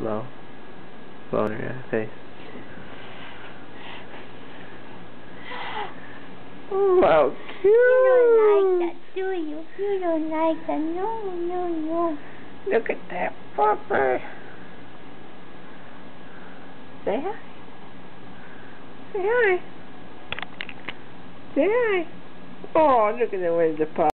Blow. Blow in your face. Oh, cute. You don't like that, do you? You don't like that. No, no, no. Look at that pupper. Say hi. Say hi. Say hi. Oh, look at the way the pup.